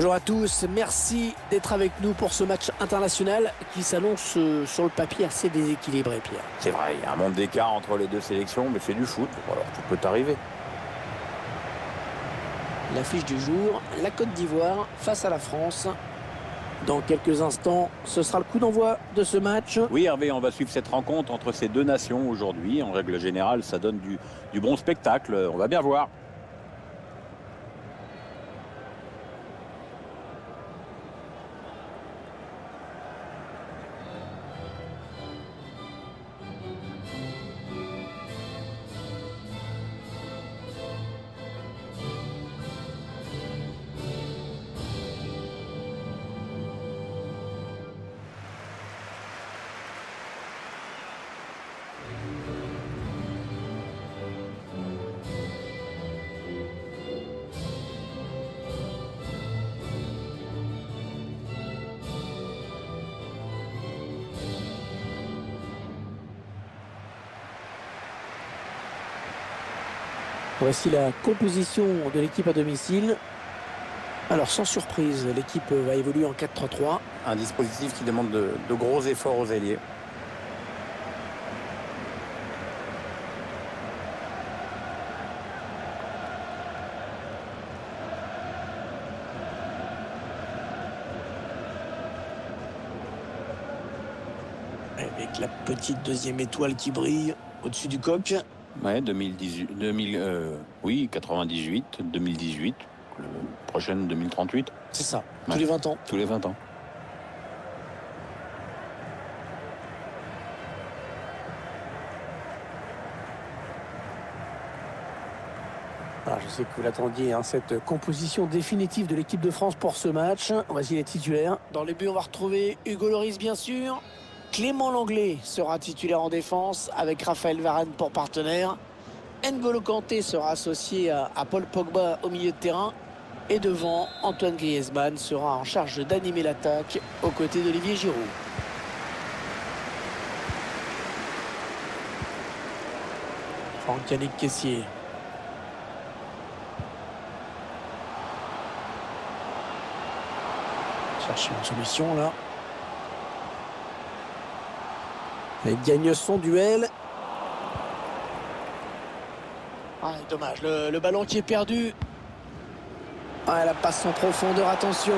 Bonjour à tous, merci d'être avec nous pour ce match international qui s'annonce euh, sur le papier assez déséquilibré, Pierre. C'est vrai, il y a un monde d'écart entre les deux sélections, mais c'est du foot, alors tout peut arriver. L'affiche du jour, la Côte d'Ivoire face à la France. Dans quelques instants, ce sera le coup d'envoi de ce match. Oui Hervé, on va suivre cette rencontre entre ces deux nations aujourd'hui. En règle générale, ça donne du, du bon spectacle, on va bien voir. Voici la composition de l'équipe à domicile. Alors sans surprise, l'équipe va évoluer en 4-3-3. Un dispositif qui demande de, de gros efforts aux ailiers. Avec la petite deuxième étoile qui brille au-dessus du coq. Ouais, 2018, 2000, euh, oui, 98, 2018, le prochaine 2038, C'est ça, tous les 20 ans. tous les 20 ans. Alors, je sais que vous l'attendiez, hein, cette composition définitive de l'équipe de France pour ce match. Voici les titulaires. Dans les buts, on va retrouver Hugo Loris, bien sûr. Clément Langlais sera titulaire en défense avec Raphaël Varane pour partenaire. N'Golo Kanté sera associé à, Paul Pogba au milieu de terrain. Et devant, Antoine Griezmann sera en charge d'animer l'attaque aux côtés d'Olivier Giroud. Franck Yannick Caissier. Chercher une solution là. Il gagne son duel. Ah, dommage, le, le ballon qui est perdu. Ah, la passe en profondeur, attention.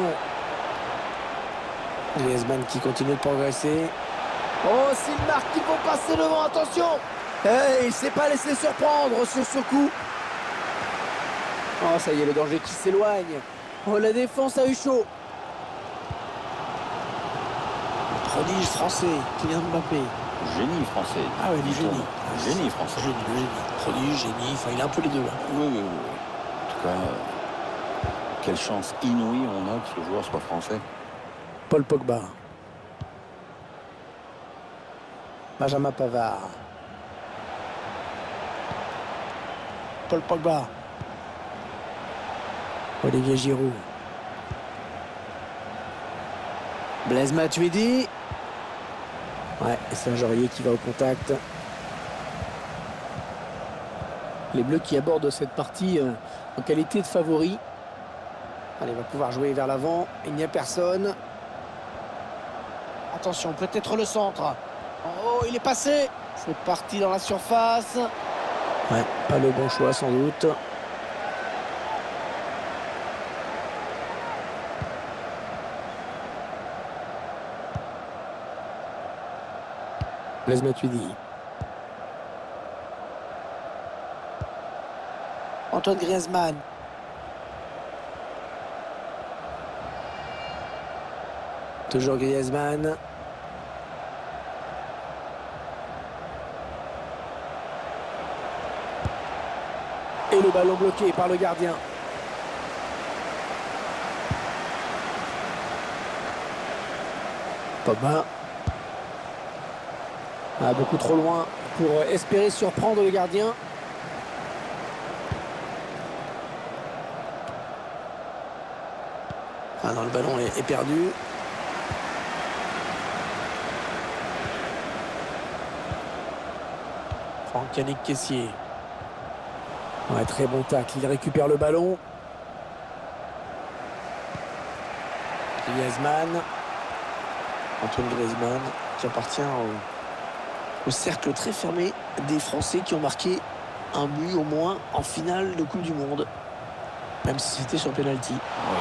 Griezmann qui continue de progresser. Oh, c'est une marque qui vont passer devant, attention hey, Il s'est pas laissé surprendre sur ce coup. Oh, ça y est, le danger qui s'éloigne. Oh, la défense a eu chaud. Prodige français, Kylian Mbappé. Génie français. Ah du dit-on. génie. Génie français. Génie, génie. Prodige, génie, enfin il a un peu les deux là. Oui, oui, oui. En tout cas, euh, quelle chance inouïe on a que ce joueur soit français. Paul Pogba. Benjamin Pavard. Paul Pogba. Olivier Giroud. Blaise Matuidi. Ouais, et Jorier qui va au contact. Les Bleus qui abordent cette partie euh, en qualité de favori. Allez, va pouvoir jouer vers l'avant. Il n'y a personne. Attention, peut-être le centre. Oh, il est passé. C'est parti dans la surface. Ouais, pas le bon choix sans doute. Blaise Matuidi. Antoine Griezmann. Toujours Griezmann. Et le ballon bloqué par le gardien. Pogba. Ah, beaucoup trop loin pour espérer surprendre le gardien. Ah non, le ballon est, est perdu. Franck Yannick Caissier. Ouais, très bon tacle. Il récupère le ballon. Griezmann. Antoine Griezmann qui appartient au, au cercle très fermé des Français qui ont marqué un but au moins en finale de Coupe du Monde. Même si c'était sur penalty. Oui,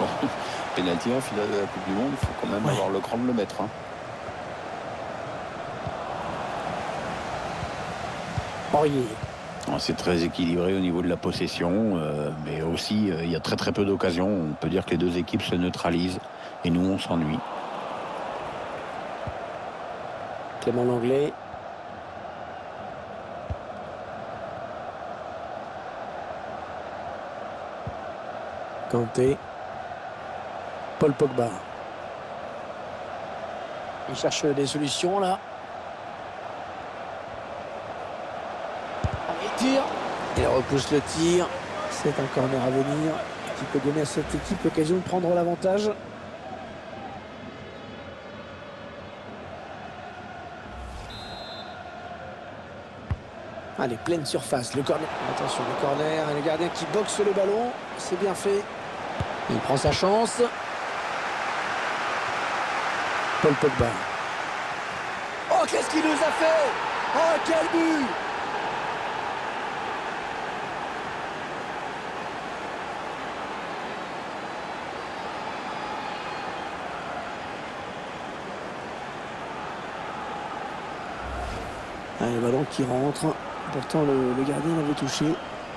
bon, penalty en finale de la Coupe du Monde, il faut quand même Ouais. avoir le cran de le mettre. hein. C'est très équilibré au niveau de la possession, euh, mais aussi euh, il y a très très peu d'occasions. On peut dire que les deux équipes se neutralisent et nous on s'ennuie. Clément Langlais. Kanté. Paul Pogba. Il cherche des solutions là. Il tire. Il repousse le tir. C'est un corner à venir qui peut donner à cette équipe l'occasion de prendre l'avantage. Allez, pleine surface, le corner. Attention, le corner et le gardien qui boxe le ballon. C'est bien fait. Il prend sa chance. Paul Pogba. Oh, qu'est-ce qu'il nous a fait? Oh, quel but Ah, le ballon qui rentre. Pourtant, le, le gardien l'avait touché.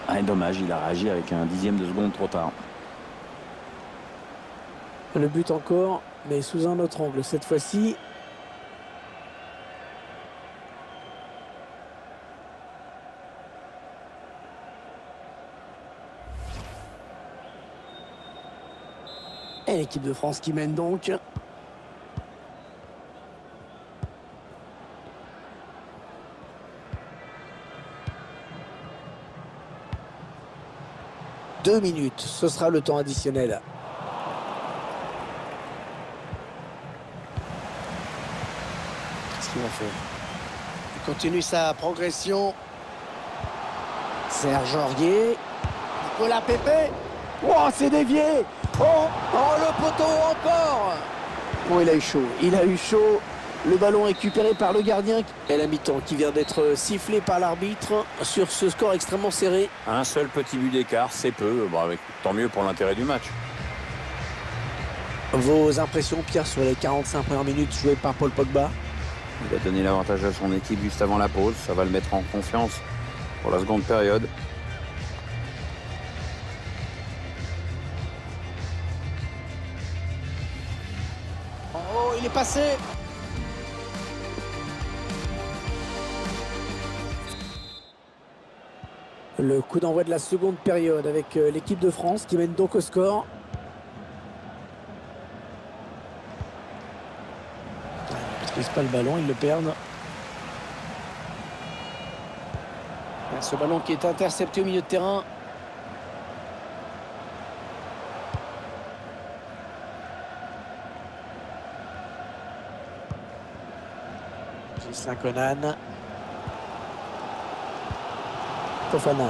Ah, dommage, il a réagi avec un dixième de seconde trop tard. Le but encore, mais sous un autre angle. Cette fois-ci, Et l'équipe de France qui mène donc. Deux minutes, ce sera le temps additionnel. Qu'est-ce qu'il va faire Il continue sa progression. Serge Aurier. Nicolas Pépé. Oh, c'est dévié Oh, oh, le poteau encore Oh, il a eu chaud. Il a eu chaud. Le ballon récupéré par le gardien. Et la mi-temps qui vient d'être sifflé par l'arbitre sur ce score extrêmement serré. Un seul petit but d'écart, c'est peu. Bon, avec, tant mieux pour l'intérêt du match. Vos impressions, Pierre, sur les 45 premières minutes jouées par Paul Pogba? Il a donné l'avantage à son équipe juste avant la pause. Ça va le mettre en confiance pour la seconde période. Oh, il est passé Le coup d'envoi de la seconde période avec euh, l'équipe de France qui mène donc au score. Ils ne maîtrisent pas le ballon, ils le perdent. Ce ballon qui est intercepté au milieu de terrain. Gislain Conan. Fofana.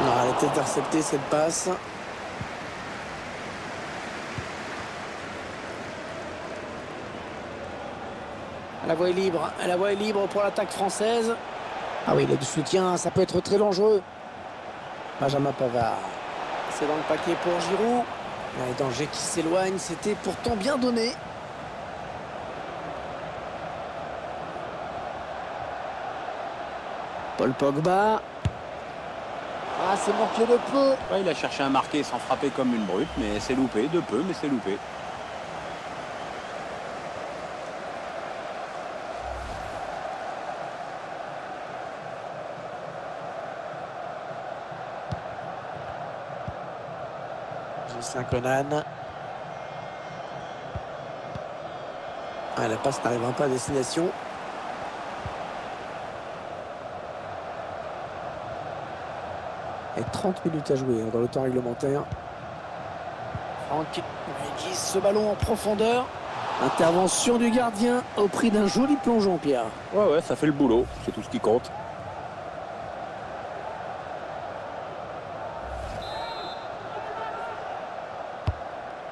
Non, elle est interceptée cette passe. La voie est libre. La voie est libre pour l'attaque française. Ah oui, le soutien, ça peut être très dangereux. Benjamin Pavard. C'est dans le paquet pour Giroud. Les dangers qui s'éloignent, c'était pourtant bien donné. Paul Pogba. Ah, c'est manqué de peu. Ouais, il a cherché à marquer sans frapper comme une brute, mais c'est loupé, de peu, mais c'est loupé. Gislain Conan. Ah, la passe n'arrivera pas à destination. Et 30 minutes à jouer hein, dans le temps réglementaire. Franck Regis, ce ballon en profondeur. Intervention du gardien au prix d'un joli plongeon, Pierre. Ouais, ouais, ça fait le boulot. C'est tout ce qui compte.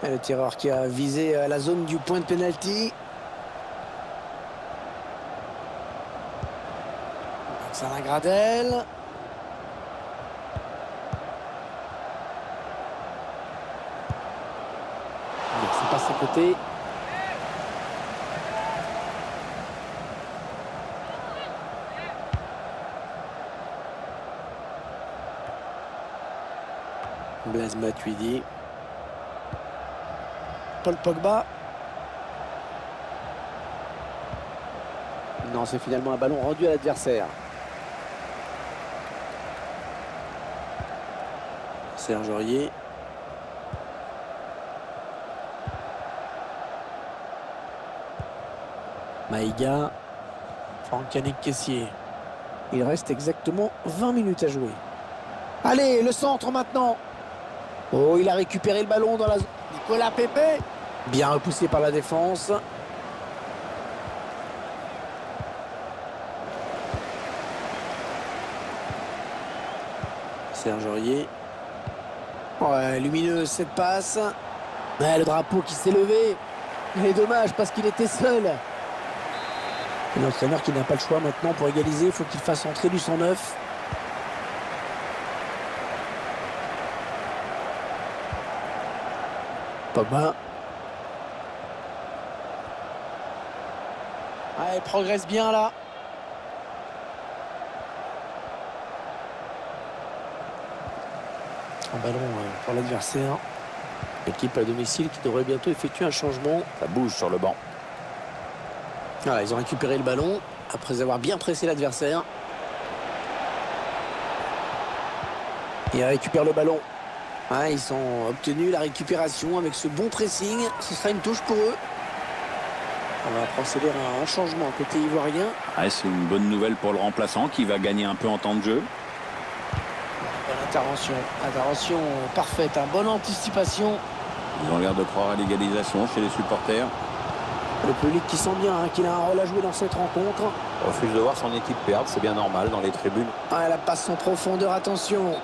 Et le tireur qui a visé euh, la zone du point de pénalty. Gradel. Blaise Matuidi. Paul Pogba. Non, c'est finalement un ballon rendu à l'adversaire. Serge Aurier. Maïga. Franck Yannick Caissier. Il reste exactement 20 minutes à jouer. Allez, le centre maintenant. Oh, il a récupéré le ballon dans la zone. Nicolas Pepe. Bien repoussé par la défense. Serge Aurier. Ouais, lumineuse cette passe. le drapeau qui s'est levé. Il est dommage parce qu'il était seul. L'entraîneur qui n'a pas le choix maintenant pour égaliser, il faut qu'il fasse entrer du 109. Pogba. Ah, il progresse bien là. Un ballon euh, pour l'adversaire. L'équipe à domicile qui devrait bientôt effectuer un changement. Ça bouge sur le banc. Voilà, ils ont récupéré le ballon après avoir bien pressé l'adversaire. Ils récupèrent le ballon. Ils ont obtenu la récupération avec ce bon pressing. Ce sera une touche pour eux. On va procéder à un changement côté ivoirien. C'est une bonne nouvelle pour le remplaçant qui va gagner un peu en temps de jeu. Bonne intervention. Intervention parfaite. Hein. Bonne anticipation. Ils ont l'air de croire à l'égalisation chez les supporters. Le public qui sent bien hein, qu'il a un rôle à jouer dans cette rencontre. Refuse de voir son équipe perdre, c'est bien normal dans les tribunes. Ah, la passe en profondeur, attention.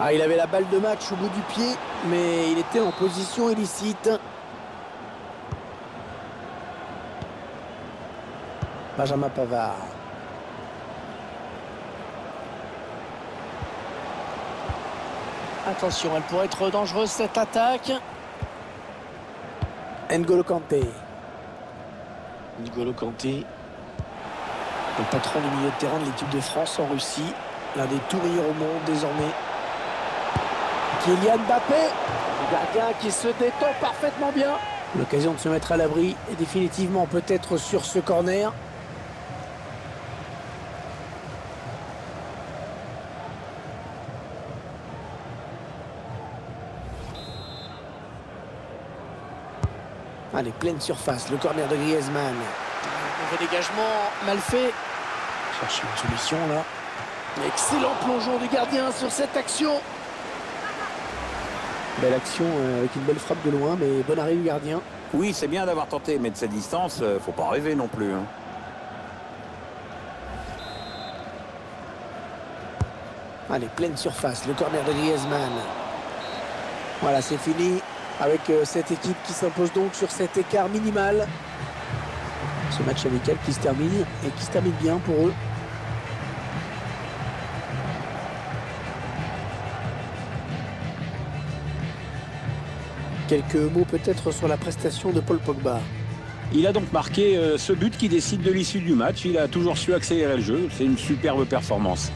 Ah, il avait la balle de match au bout du pied, mais il était en position illicite. Benjamin Pavard. Attention, elle pourrait être dangereuse cette attaque. N'Golo Kanté. N'Golo Kanté. Le patron du milieu de terrain de l'équipe de France en Russie. L'un des tout meilleurs au monde désormais. Kylian Mbappé. Le gardien qui se détend parfaitement bien. L'occasion de se mettre à l'abri définitivement peut-être sur ce corner. Allez, pleine surface, le corner de Griezmann. Mauvais dégagement, mal fait. Cherche une solution là. Excellent plongeon du gardien sur cette action. Belle action euh, avec une belle frappe de loin, mais bon arrêt du gardien. Oui, c'est bien d'avoir tenté, mais de cette distance, euh, faut pas rêver non plus. hein. Allez, pleine surface, le corner de Griezmann. Voilà, c'est fini avec euh, cette équipe qui s'impose donc sur cet écart minimal. Ce match amical qui se termine et qui se termine bien pour eux. Quelques mots peut-être sur la prestation de Paul Pogba. Il a donc marqué euh, ce but qui décide de l'issue du match. Il a toujours su accélérer le jeu. C'est une superbe performance.